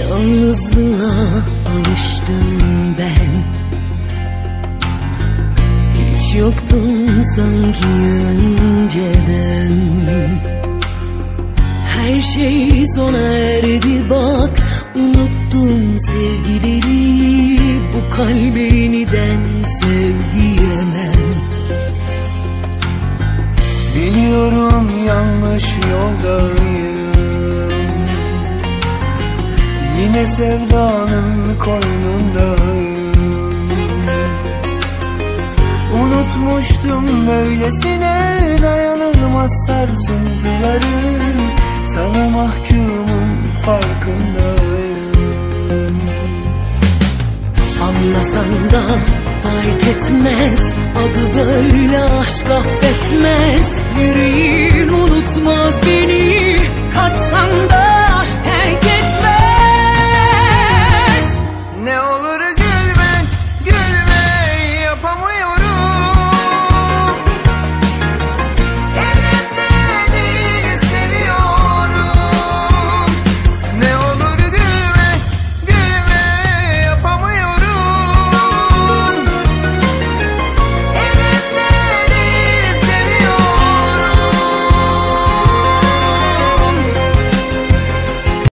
Yalnızlığa alıştım ben. Hiç yoktun sanki önceden. Her şey sona erdi bak Unuttum sevgileri Bu kalbe yeniden sev Biliyorum yanlış yoldayım Yine sevdanın koynundayım Unutmuştum böylesine dayanılmaz sarsıntıları. Sana mahkumum farkındayım Anlasan da fark etmez Adı böyle aşk affetmez. Yüreğin